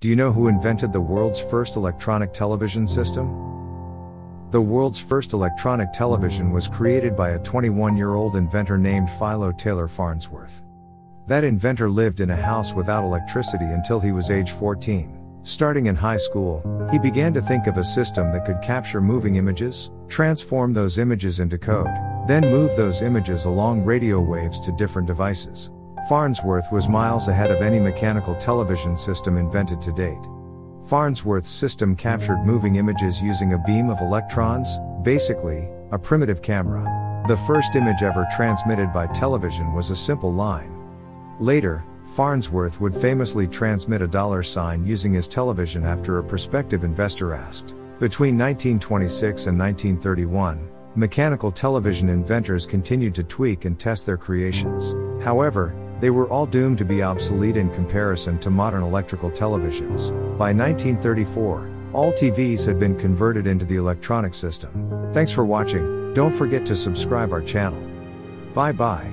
Do you know who invented the world's first electronic television system? The world's first electronic television was created by a 21 year old inventor named Philo Taylor Farnsworth. That inventor lived in a house without electricity until he was age 14. Starting in high school, he began to think of a system that could capture moving images, transform those images into code, then move those images along radio waves to different devices. Farnsworth was miles ahead of any mechanical television system invented to date. Farnsworth's system captured moving images using a beam of electrons, basically, a primitive camera. The first image ever transmitted by television was a simple line. Later, Farnsworth would famously transmit a dollar sign using his television after a prospective investor asked. Between 1926 and 1931, mechanical television inventors continued to tweak and test their creations. However, they were all doomed to be obsolete in comparison to modern electrical televisions. By 1934, all TVs had been converted into the electronic system. Thanks for watching, don't forget to subscribe our channel. Bye bye.